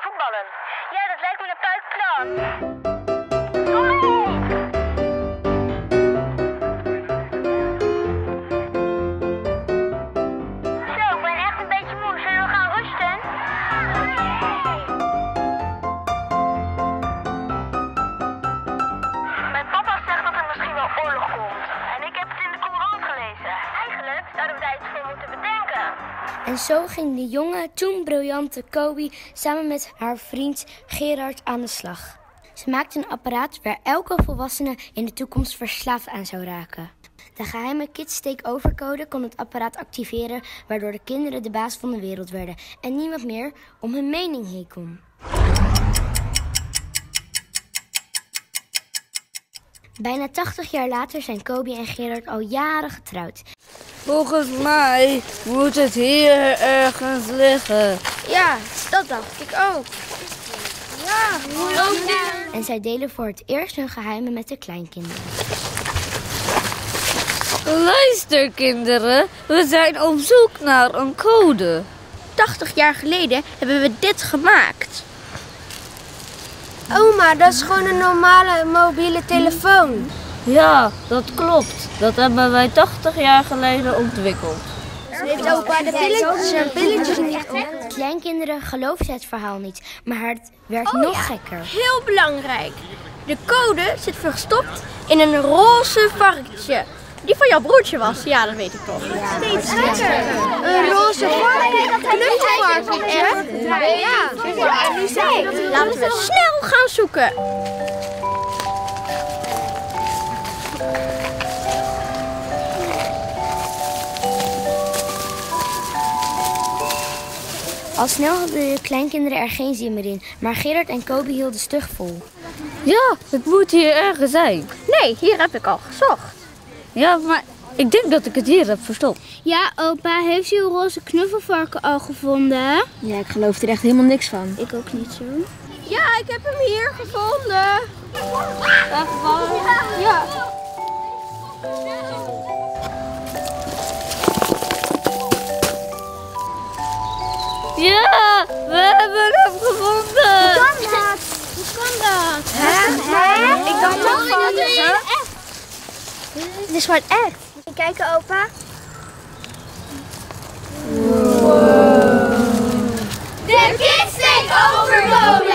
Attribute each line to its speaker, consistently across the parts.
Speaker 1: voetballen. Ja, dat lijkt me een puik plan. Kom mee! Zo, ik ben echt een beetje moe. Zullen we gaan rusten? Mijn papa zegt dat er misschien wel oorlog komt. En ik heb het in de Koran gelezen. Eigenlijk zouden wij het voor moeten bedenken.
Speaker 2: En zo ging de jonge, toen briljante Kobe samen met haar vriend Gerard aan de slag. Ze maakte een apparaat waar elke volwassene in de toekomst verslaafd aan zou raken. De geheime Kids Takeover code kon het apparaat activeren, waardoor de kinderen de baas van de wereld werden en niemand meer om hun mening heen kon. Bijna 80 jaar later zijn Kobe en Gerard al jaren getrouwd.
Speaker 3: Volgens mij moet het hier ergens liggen.
Speaker 4: Ja, dat dacht ik ook. Ja,
Speaker 2: En zij delen voor het eerst hun geheimen met de kleinkinderen.
Speaker 3: Luister kinderen, we zijn op zoek naar een code.
Speaker 4: 80 jaar geleden hebben we dit gemaakt. Oma, dat is gewoon een normale mobiele telefoon.
Speaker 3: Ja, dat klopt. Dat hebben wij 80 jaar geleden ontwikkeld.
Speaker 4: Heeft opa de pilletjes en pilletjes niet op?
Speaker 2: Kleinkinderen geloofden het verhaal niet, maar het werd nog gekker.
Speaker 4: Heel belangrijk. De code zit verstopt in een roze varkentje. Die van jouw broertje was, ja, dat weet ik toch. Steeds Een roze varkentje, knuffelvarkentje. Ja, laten we snel gaan zoeken.
Speaker 2: Al snel hadden de kleinkinderen er geen zin meer in, maar Gerard en Kobe hielden stug vol.
Speaker 3: Ja, het moet hier ergens zijn.
Speaker 4: Nee, hier heb ik al gezocht.
Speaker 3: Ja, maar ik denk dat ik het hier heb verstopt.
Speaker 5: Ja, opa, heeft u uw roze knuffelvarken al gevonden?
Speaker 6: Ja, ik geloof er echt helemaal niks van.
Speaker 5: Ik ook niet zo.
Speaker 4: Ja, ik heb hem hier gevonden. Ja.
Speaker 3: Ja, we hebben hem gevonden.
Speaker 5: Hoe kan dat?
Speaker 4: Ik dacht ook van, hè?
Speaker 5: Het is gewoon echt.
Speaker 4: Kijken, opa. De Kids code!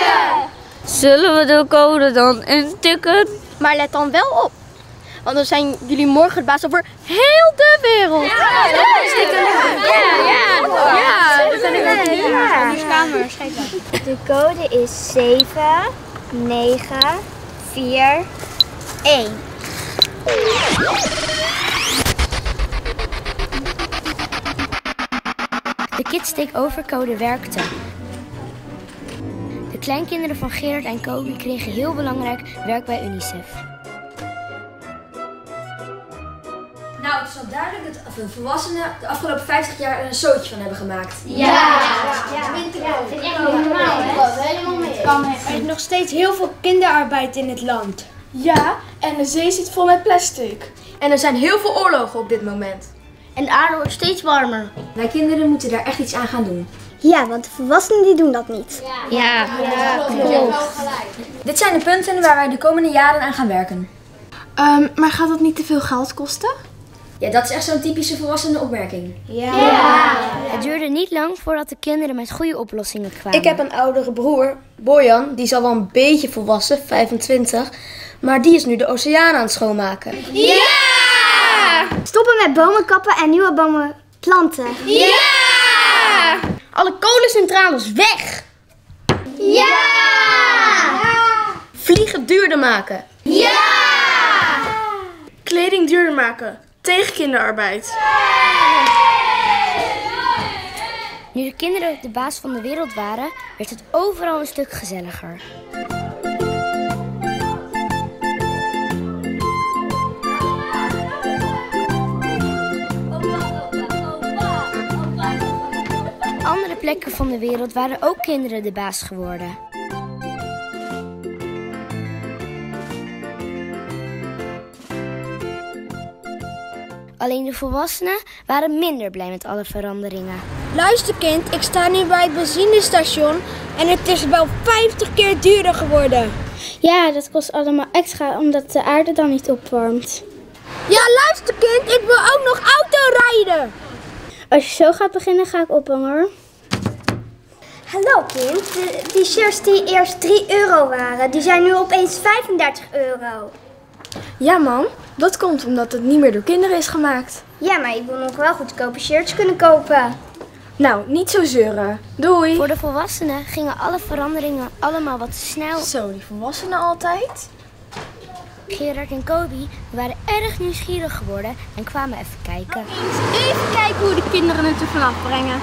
Speaker 3: Zullen we de code dan intikken?
Speaker 4: Maar let dan wel op. Want dan zijn jullie morgen de baas over heel de wereld. Ja, ja, ja. ja. dat zijn ik
Speaker 5: De code is 7, 9, 4, 1.
Speaker 2: De Kids Takeover code werkte. De kleinkinderen van Gerard en Kobe kregen heel belangrijk werk bij UNICEF.
Speaker 6: Nou, het is wel duidelijk dat de volwassenen de afgelopen 50 jaar er een zootje van hebben gemaakt.
Speaker 5: Er is nog steeds heel veel kinderarbeid in het land.
Speaker 7: Ja, en de zee zit vol met plastic.
Speaker 6: En er zijn heel veel oorlogen op dit moment.
Speaker 4: En de aarde wordt steeds warmer.
Speaker 6: Wij kinderen moeten daar echt iets aan gaan doen.
Speaker 5: Ja, want de volwassenen die doen dat niet.
Speaker 4: Ja.
Speaker 6: Dit zijn de punten waar wij de komende jaren aan gaan werken.
Speaker 7: Ehm, maar gaat dat niet te veel geld kosten?
Speaker 6: Ja, dat is echt zo'n typische volwassene opmerking.
Speaker 2: Het duurde niet lang voordat de kinderen met goede oplossingen kwamen.
Speaker 8: Ik heb een oudere broer, Bojan, die is al wel een beetje volwassen, 25. Maar die is nu de oceaan aan het schoonmaken.
Speaker 5: Stoppen met bomen kappen en nieuwe bomen planten.
Speaker 4: Alle kolencentrales weg.
Speaker 8: Vliegen duurder maken.
Speaker 7: Kleding duurder maken. Tegen kinderarbeid.
Speaker 2: Nu de kinderen de baas van de wereld waren, werd het overal een stuk gezelliger. Andere plekken van de wereld waren ook kinderen de baas geworden. Alleen de volwassenen waren minder blij met alle veranderingen.
Speaker 5: Luister kind, ik sta nu bij het benzinestation en het is wel 50 keer duurder geworden. Ja, dat kost allemaal extra omdat de aarde dan niet opwarmt. Ja, luister kind, ik wil ook nog auto rijden. Als je zo gaat beginnen, ga ik ophangen hoor.
Speaker 9: Hallo kind, de t-shirts die eerst 3 euro waren, die zijn nu opeens 35 euro.
Speaker 7: Ja, mam. Dat komt omdat het niet meer door kinderen is gemaakt.
Speaker 9: Ja, maar ik wil nog wel goedkope shirts kunnen kopen.
Speaker 7: Nou, niet zo zeuren. Doei.
Speaker 2: Voor de volwassenen gingen alle veranderingen allemaal wat te snel.
Speaker 7: Zo, die volwassenen altijd.
Speaker 2: Gerard en Kobi waren erg nieuwsgierig geworden en kwamen even kijken.
Speaker 4: Even kijken hoe de kinderen het er vanaf brengen.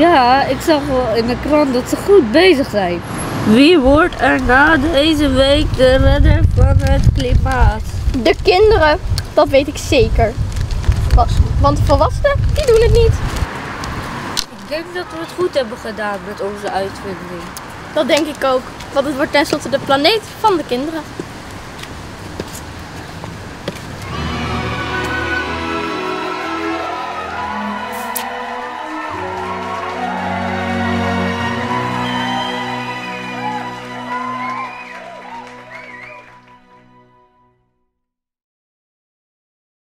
Speaker 3: Ja, ik zag wel in de krant dat ze goed bezig zijn. Wie wordt er na deze week de redder van het klimaat?
Speaker 4: De kinderen, dat weet ik zeker. Wa- Want volwassenen, die doen het niet.
Speaker 3: Ik denk dat we het goed hebben gedaan met onze uitvinding.
Speaker 4: Dat denk ik ook. Want het wordt tenslotte de planeet van de kinderen.